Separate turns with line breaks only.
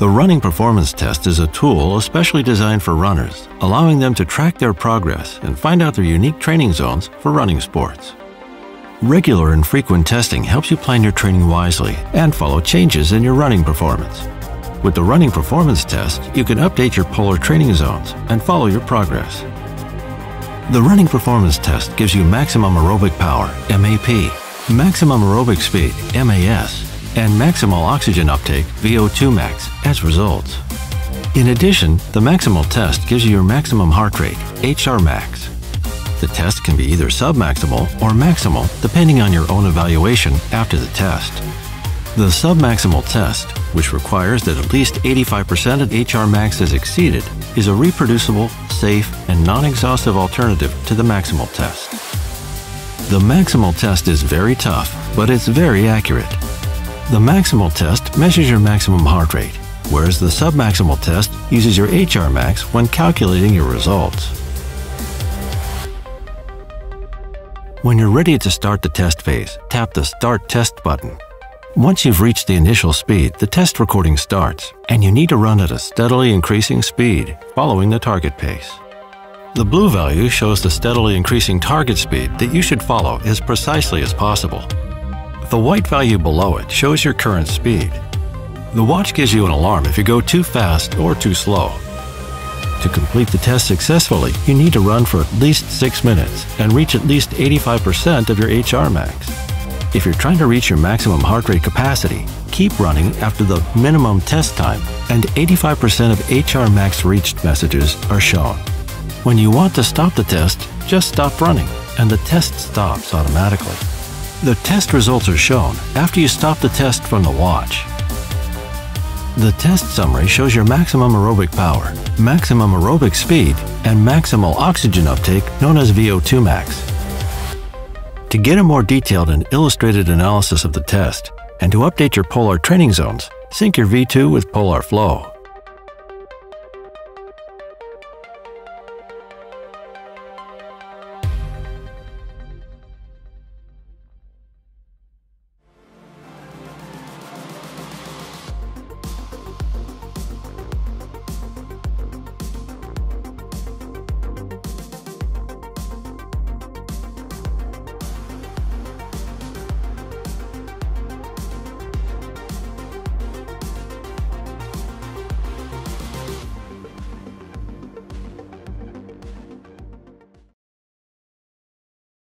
The Running Performance Test is a tool especially designed for runners, allowing them to track their progress and find out their unique training zones for running sports. Regular and frequent testing helps you plan your training wisely and follow changes in your running performance. With the Running Performance Test, you can update your polar training zones and follow your progress. The Running Performance Test gives you maximum aerobic power, MAP, maximum aerobic speed, MAS, and maximal oxygen uptake, VO2 max, as results. In addition, the maximal test gives you your maximum heart rate, HR max. The test can be either submaximal or maximal depending on your own evaluation after the test. The submaximal test, which requires that at least 85% of HR max is exceeded, is a reproducible, safe, and non-exhaustive alternative to the maximal test. The maximal test is very tough, but it's very accurate. The maximal test measures your maximum heart rate, whereas the submaximal test uses your HR max when calculating your results. When you're ready to start the test phase, tap the Start Test button. Once you've reached the initial speed, the test recording starts, and you need to run at a steadily increasing speed, following the target pace. The blue value shows the steadily increasing target speed that you should follow as precisely as possible. The white value below it shows your current speed. The watch gives you an alarm if you go too fast or too slow. To complete the test successfully, you need to run for at least 6 minutes and reach at least 85% of your HR max. If you're trying to reach your maximum heart rate capacity, keep running after the minimum test time and 85% of HR max reached messages are shown. When you want to stop the test, just stop running and the test stops automatically. The test results are shown after you stop the test from the watch. The test summary shows your maximum aerobic power, maximum aerobic speed, and maximal oxygen uptake known as VO2 max. To get a more detailed and illustrated analysis of the test, and to update your Polar training zones, sync your V2 with Polar Flow.